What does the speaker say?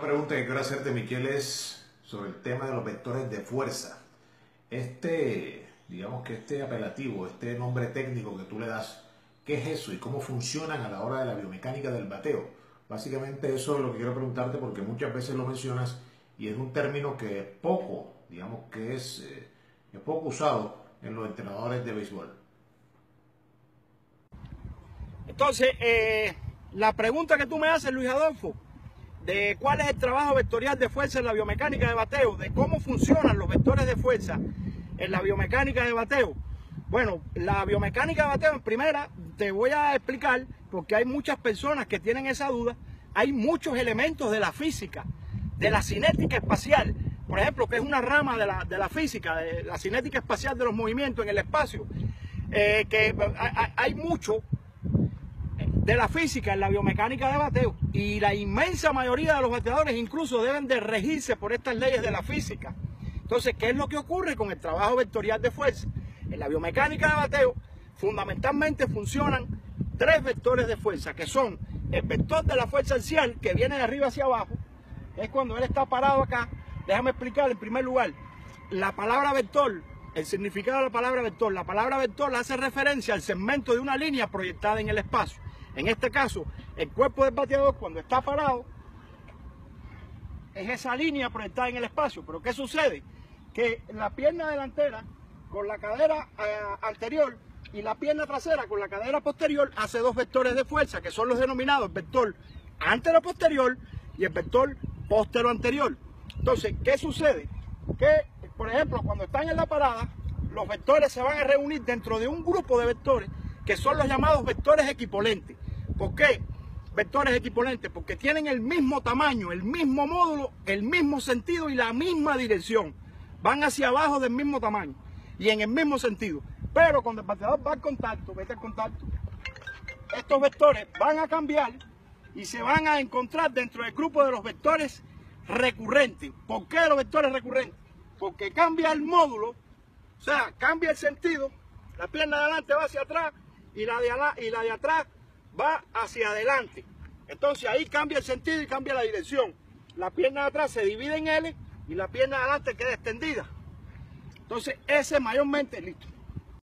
Una pregunta que quiero hacerte, Miquel, es sobre el tema de los vectores de fuerza. Este, digamos que este apelativo, este nombre técnico que tú le das, ¿qué es eso y cómo funcionan a la hora de la biomecánica del bateo? Básicamente eso es lo que quiero preguntarte porque muchas veces lo mencionas y es un término que poco, digamos que es, eh, es poco usado en los entrenadores de béisbol. Entonces, eh, la pregunta que tú me haces, Luis Adolfo, de cuál es el trabajo vectorial de fuerza en la biomecánica de bateo, de cómo funcionan los vectores de fuerza en la biomecánica de bateo. Bueno, la biomecánica de bateo, en primera, te voy a explicar, porque hay muchas personas que tienen esa duda, hay muchos elementos de la física, de la cinética espacial, por ejemplo, que es una rama de la, física, de la cinética espacial de los movimientos en el espacio, eh, que hay, hay mucho de la física en la biomecánica de bateo y la inmensa mayoría de los bateadores incluso deben de regirse por estas leyes de la física. Entonces, ¿qué es lo que ocurre con el trabajo vectorial de fuerza? En la biomecánica de bateo fundamentalmente funcionan tres vectores de fuerza, que son el vector de la fuerza axial, que viene de arriba hacia abajo, es cuando él está parado acá. Déjame explicar en primer lugar, la palabra vector, el significado de la palabra vector, la palabra vector hace referencia al segmento de una línea proyectada en el espacio. En este caso, el cuerpo del bateador cuando está parado es esa línea proyectada en el espacio. Pero ¿qué sucede? Que la pierna delantera con la cadera eh, anterior y la pierna trasera con la cadera posterior hace dos vectores de fuerza que son los denominados vector antero-posterior y el vector postero-anterior. Entonces, ¿qué sucede? Que, por ejemplo, cuando están en la parada, los vectores se van a reunir dentro de un grupo de vectores que son los llamados vectores equipolentes. ¿Por qué? Vectores equipolentes, porque tienen el mismo tamaño, el mismo módulo, el mismo sentido y la misma dirección. Van hacia abajo del mismo tamaño y en el mismo sentido. Pero cuando el bateador va al contacto, vete al contacto, estos vectores van a cambiar y se van a encontrar dentro del grupo de los vectores recurrentes. ¿Por qué los vectores recurrentes? Porque cambia el módulo, o sea, cambia el sentido, la pierna de adelante va hacia atrás y la de, y la de atrás va hacia adelante. Entonces ahí cambia el sentido y cambia la dirección. La pierna de atrás se divide en L y la pierna de adelante queda extendida. Entonces ese mayormente, listo.